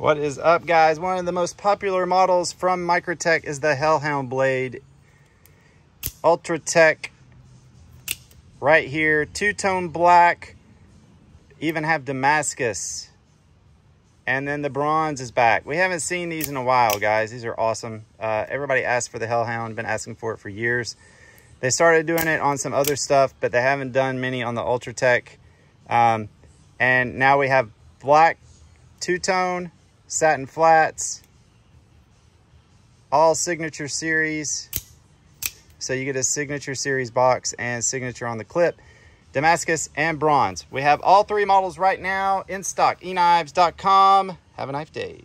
What is up, guys? One of the most popular models from Microtech is the Hellhound Blade Ultratech. Right here, two-tone black. Even have Damascus. And then the bronze is back. We haven't seen these in a while, guys. These are awesome. Uh, everybody asked for the Hellhound. Been asking for it for years. They started doing it on some other stuff, but they haven't done many on the Ultratech. Um, and now we have black two-tone satin flats, all signature series. So you get a signature series box and signature on the clip, Damascus and bronze. We have all three models right now in stock, eknives.com. Have a nice day.